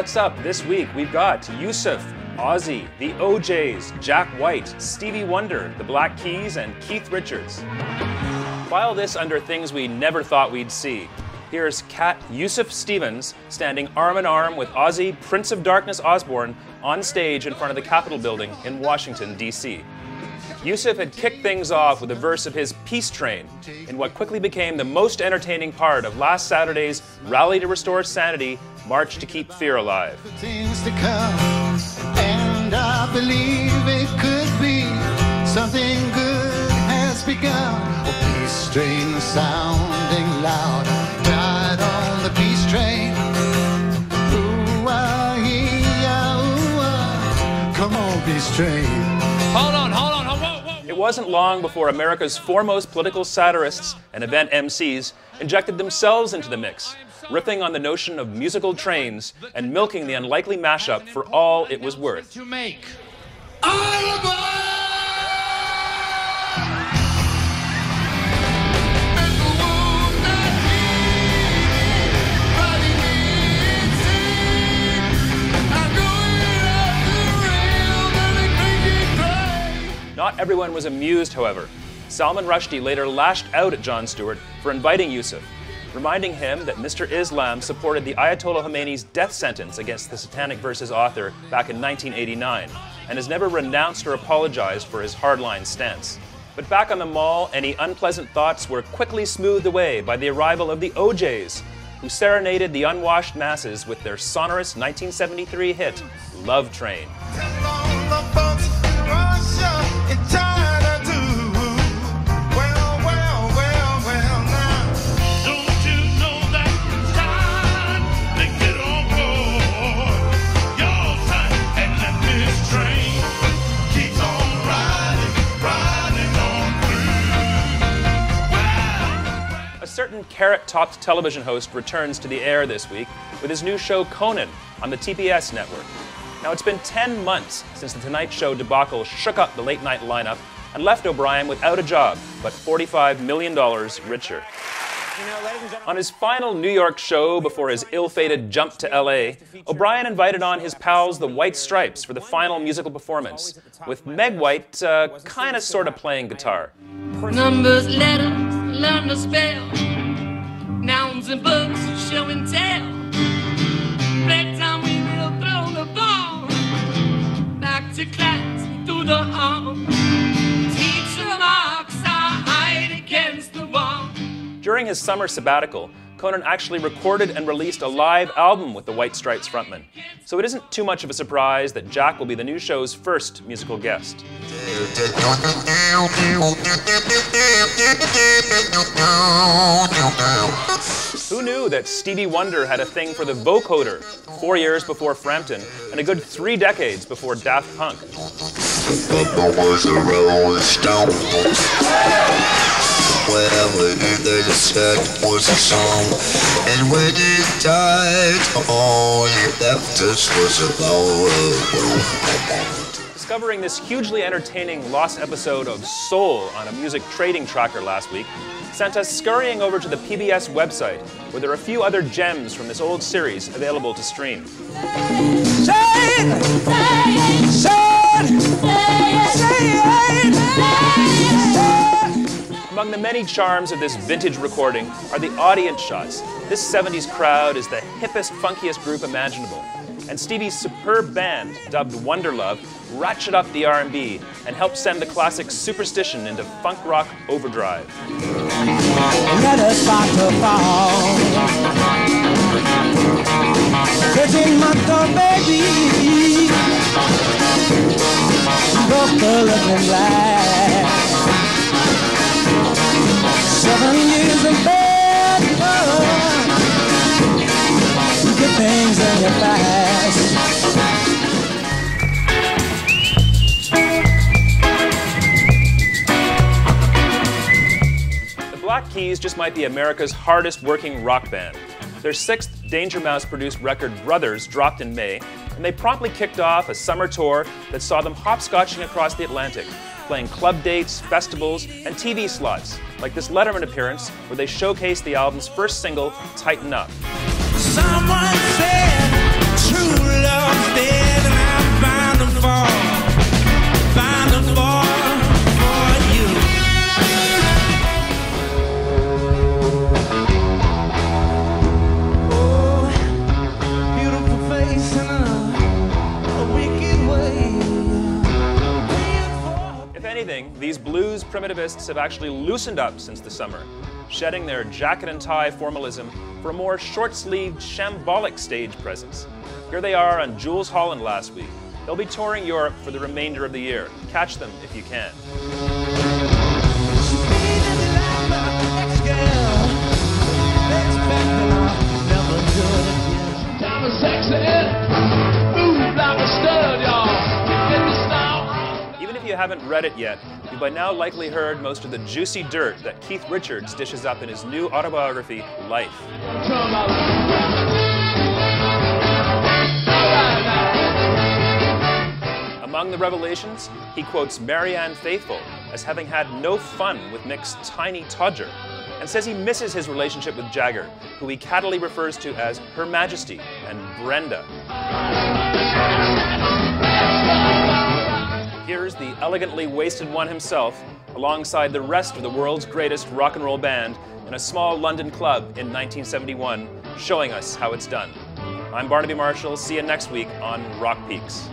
what's up this week, we've got Yusuf, Ozzy, the O'Jays, Jack White, Stevie Wonder, the Black Keys, and Keith Richards. File this under things we never thought we'd see. Here's Cat Yusuf Stevens standing arm in arm with Ozzy Prince of Darkness Osbourne on stage in front of the Capitol building in Washington, D.C. Yusuf had kicked things off with a verse of his Peace Train in what quickly became the most entertaining part of last Saturday's Rally to Restore Sanity March to Keep Fear Alive. things to come. And I believe it could be something good has begun. A peace train sounding loud, ride on the peace train. Ooh, ah, ah, ooh, ah. Come on, peace train. Hold on, hold on, whoa, whoa. It wasn't long before America's foremost political satirists and event MCs injected themselves into the mix, riffing on the notion of musical trains and milking the unlikely mashup for all it was worth. To make. Not everyone was amused, however. Salman Rushdie later lashed out at Jon Stewart for inviting Yusuf, reminding him that Mr. Islam supported the Ayatollah Khomeini's death sentence against the Satanic Verses author back in 1989 and has never renounced or apologized for his hardline stance. But back on the mall, any unpleasant thoughts were quickly smoothed away by the arrival of the O'Jays, who serenaded the unwashed masses with their sonorous 1973 hit, Love Train. Carrot topped television host returns to the air this week with his new show Conan on the TBS network. Now, it's been 10 months since the Tonight Show debacle shook up the late night lineup and left O'Brien without a job, but $45 million richer. On his final New York show before his ill fated jump to LA, O'Brien invited on his pals, the White Stripes, for the final musical performance, with Meg White uh, kind of sort of playing guitar. Numbers, letters, learn to spell. Nouns and books, show and tell. Next time we will throw the ball. Back to class, through the hall. Teacher marks our height against the wall. During his summer sabbatical, Conan actually recorded and released a live album with the White Stripes frontman. So it isn't too much of a surprise that Jack will be the new show's first musical guest. Knew that Stevie Wonder had a thing for the vocoder four years before Frampton and a good three decades before Daft Punk? Said was a song, and when it died, all you left us was a. Discovering this hugely entertaining lost episode of Soul on a music trading tracker last week sent us scurrying over to the PBS website, where there are a few other gems from this old series available to stream. Among the many charms of this vintage recording are the audience shots. This 70s crowd is the hippest, funkiest group imaginable. And Stevie's superb band, dubbed Wonderlove, ratchet up the R&B and help send the classic Superstition into funk rock overdrive. Let us start to fall. Baby, broke the looking glass. Black Keys just might be America's hardest working rock band. Their sixth Danger Mouse produced record, Brothers, dropped in May, and they promptly kicked off a summer tour that saw them hopscotching across the Atlantic, playing club dates, festivals, and TV slots, like this Letterman appearance where they showcased the album's first single, Tighten Up. Someone primitivists have actually loosened up since the summer, shedding their jacket and tie formalism for a more short sleeved, shambolic stage presence. Here they are on Jools Holland last week. They'll be touring Europe for the remainder of the year. Catch them if you can. Even if you haven't read it yet, you've by now likely heard most of the juicy dirt that Keith Richards dishes up in his new autobiography, Life. Among the revelations, he quotes Marianne Faithfull as having had no fun with Mick's tiny Todger, and says he misses his relationship with Jagger, who he cattily refers to as Her Majesty and Brenda. Here's the elegantly wasted one himself, alongside the rest of the world's greatest rock and roll band, in a small London club in 1971, showing us how it's done. I'm Barnaby Marshall. See you next week on Rock Peaks.